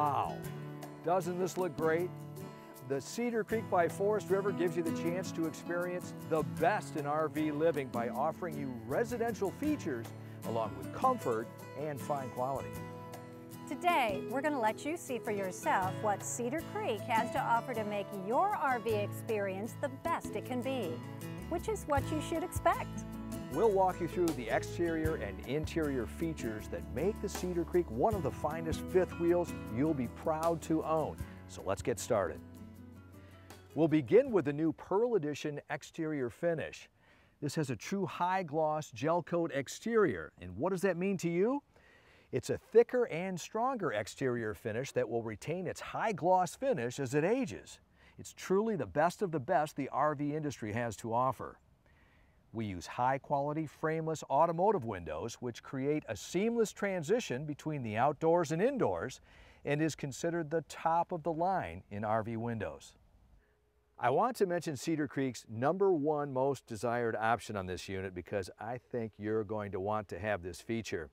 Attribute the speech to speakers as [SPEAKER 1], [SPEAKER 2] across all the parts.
[SPEAKER 1] Wow, doesn't this look great? The Cedar Creek by Forest River gives you the chance to experience the best in RV living by offering you residential features along with comfort and fine quality.
[SPEAKER 2] Today, we're going to let you see for yourself what Cedar Creek has to offer to make your RV experience the best it can be, which is what you should expect.
[SPEAKER 1] We'll walk you through the exterior and interior features that make the Cedar Creek one of the finest fifth wheels you'll be proud to own. So let's get started. We'll begin with the new Pearl Edition exterior finish. This has a true high gloss gel coat exterior. And what does that mean to you? It's a thicker and stronger exterior finish that will retain its high gloss finish as it ages. It's truly the best of the best the RV industry has to offer. We use high quality frameless automotive windows which create a seamless transition between the outdoors and indoors and is considered the top of the line in RV windows. I want to mention Cedar Creek's number one most desired option on this unit because I think you're going to want to have this feature.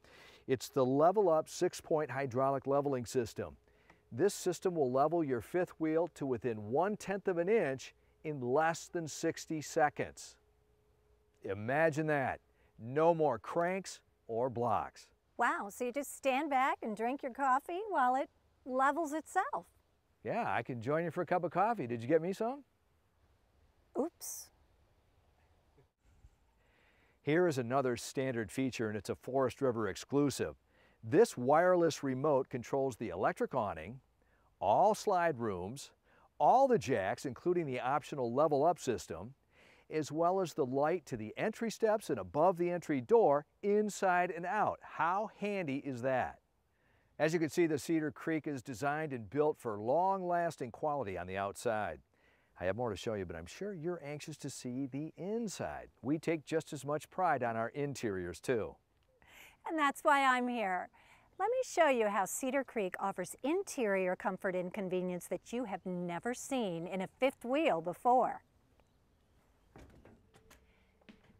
[SPEAKER 1] It's the Level Up six-point hydraulic leveling system. This system will level your fifth wheel to within one-tenth of an inch in less than 60 seconds. Imagine that. No more cranks or blocks.
[SPEAKER 2] Wow, so you just stand back and drink your coffee while it levels itself.
[SPEAKER 1] Yeah, I can join you for a cup of coffee. Did you get me some?
[SPEAKER 2] Oops.
[SPEAKER 1] Here is another standard feature and it's a Forest River exclusive. This wireless remote controls the electric awning, all slide rooms, all the jacks including the optional level up system, as well as the light to the entry steps and above the entry door inside and out. How handy is that? As you can see, the Cedar Creek is designed and built for long-lasting quality on the outside. I have more to show you, but I'm sure you're anxious to see the inside. We take just as much pride on our interiors too.
[SPEAKER 2] And that's why I'm here. Let me show you how Cedar Creek offers interior comfort and convenience that you have never seen in a fifth wheel before.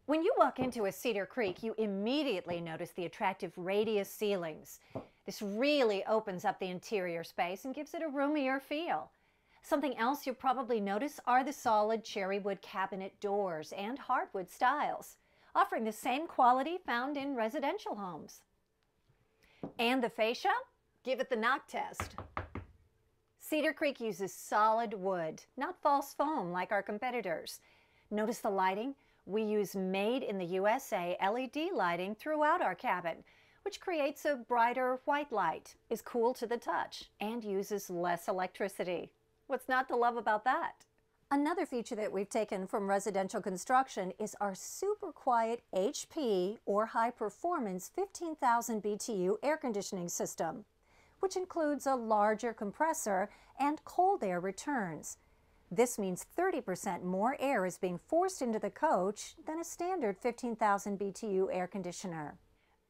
[SPEAKER 2] When you walk into a Cedar Creek, you immediately notice the attractive radius ceilings. This really opens up the interior space and gives it a roomier feel. Something else you'll probably notice are the solid cherry wood cabinet doors and hardwood stiles, offering the same quality found in residential homes. And the fascia? Give it the knock test. Cedar Creek uses solid wood, not false foam like our competitors. Notice the lighting? We use made in the USA LED lighting throughout our cabin, which creates a brighter white light, is cool to the touch, and uses less electricity. What's not to love about that? Another feature that we've taken from residential construction is our super quiet HP or high performance 15,000 BTU air conditioning system, which includes a larger compressor and cold air returns. This means 30% more air is being forced into the coach than a standard 15,000 BTU air conditioner.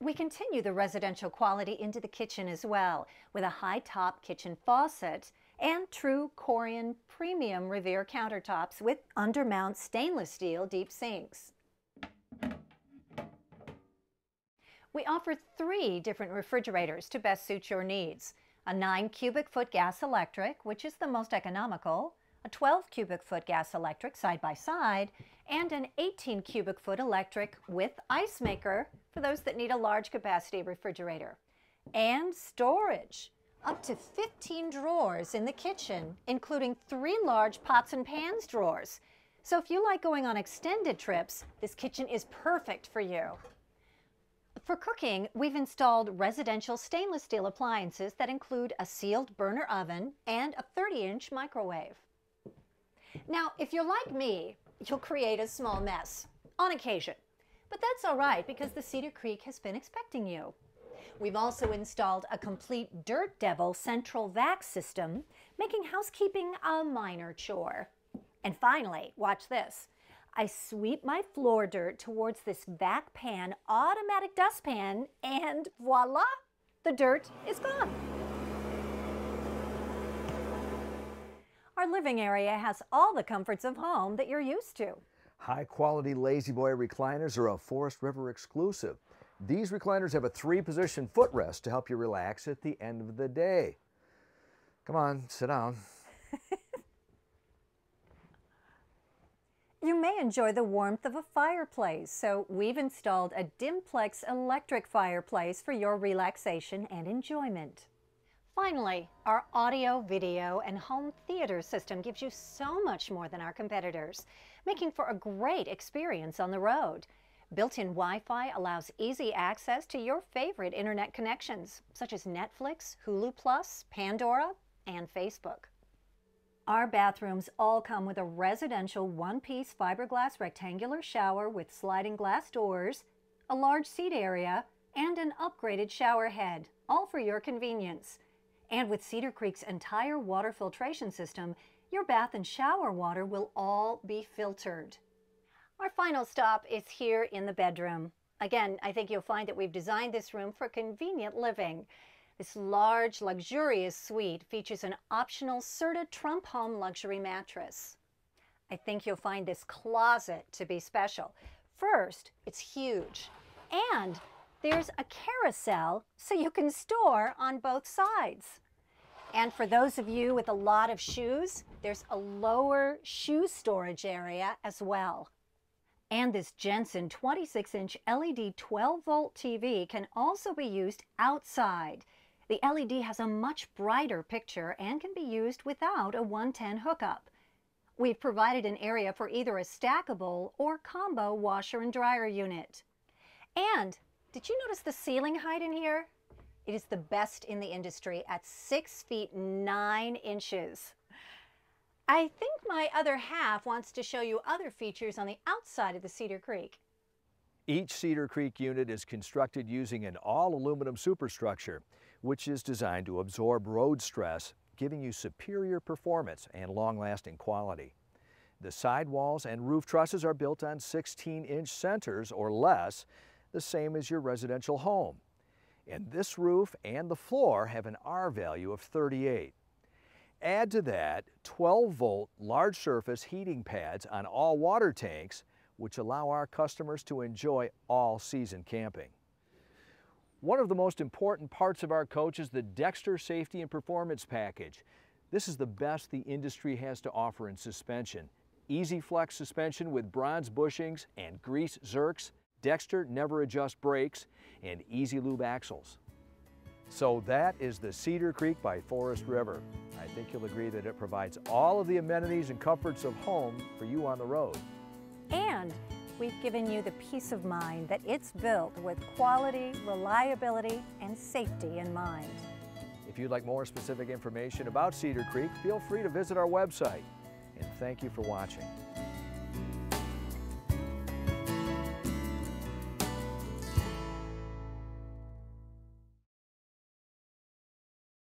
[SPEAKER 2] We continue the residential quality into the kitchen as well with a high top kitchen faucet and true Corian premium Revere countertops with undermount stainless steel deep sinks. We offer three different refrigerators to best suit your needs. A 9 cubic foot gas electric, which is the most economical, a 12 cubic foot gas electric side by side, and an 18 cubic foot electric with ice maker for those that need a large capacity refrigerator. And storage up to 15 drawers in the kitchen, including three large pots and pans drawers. So if you like going on extended trips, this kitchen is perfect for you. For cooking, we've installed residential stainless steel appliances that include a sealed burner oven and a 30-inch microwave. Now, if you're like me, you'll create a small mess on occasion. But that's all right because the Cedar Creek has been expecting you. We've also installed a complete Dirt Devil central vac system, making housekeeping a minor chore. And finally, watch this. I sweep my floor dirt towards this vac pan automatic dustpan and voila, the dirt is gone. Our living area has all the comforts of home that you're used to.
[SPEAKER 1] High quality La-Z-Boy recliners are a Forest River exclusive. These recliners have a three position footrest to help you relax at the end of the day. Come on, sit down.
[SPEAKER 2] You may enjoy the warmth of a fireplace, so we've installed a Dimplex electric fireplace for your relaxation and enjoyment. Finally, our audio, video, and home theater system gives you so much more than our competitors, making for a great experience on the road. Built-in Wi-Fi allows easy access to your favorite internet connections, such as Netflix, Hulu Plus, Pandora, and Facebook. Our bathrooms all come with a residential one-piece fiberglass rectangular shower with sliding glass doors, a large seat area, and an upgraded shower head, all for your convenience. And with Cedar Creek's entire water filtration system, your bath and shower water will all be filtered. Our final stop is here in the bedroom. Again, I think you'll find that we've designed this room for convenient living. This large, luxurious suite features an optional Serta Trump Home luxury mattress. I think you'll find this closet to be special. First, it's huge, and there's a carousel so you can store on both sides. And for those of you with a lot of shoes, there's a lower shoe storage area as well. And this Jensen 26-inch LED 12-volt TV can also be used outside. The LED has a much brighter picture and can be used without a 110 hookup. We've provided an area for either a stackable or combo washer and dryer unit. And did you notice the ceiling height in here? It is the best in the industry at 6 feet 9 inches. I think my other half wants to show you other features on the outside of the Cedar Creek.
[SPEAKER 1] Each Cedar Creek unit is constructed using an all-aluminum superstructure which is designed to absorb road stress, giving you superior performance and long-lasting quality. The sidewalls and roof trusses are built on 16-inch centers or less, the same as your residential home. And this roof and the floor have an R value of 38. Add to that 12-volt large surface heating pads on all water tanks, which allow our customers to enjoy all-season camping. One of the most important parts of our coach is the Dexter Safety and Performance Package. This is the best the industry has to offer in suspension. E-Z Flex suspension with bronze bushings and grease zerks, Dexter Nev-R-Adjust brakes, and E-Z Lube axles. So that is the Cedar Creek by Forest River. I think you'll agree that it provides all of the amenities and comforts of home for you on the road.
[SPEAKER 2] And we've given you the peace of mind that it's built with quality, reliability, and safety in mind.
[SPEAKER 1] If you'd like more specific information about Cedar Creek, feel free to visit our website. And thank you for watching.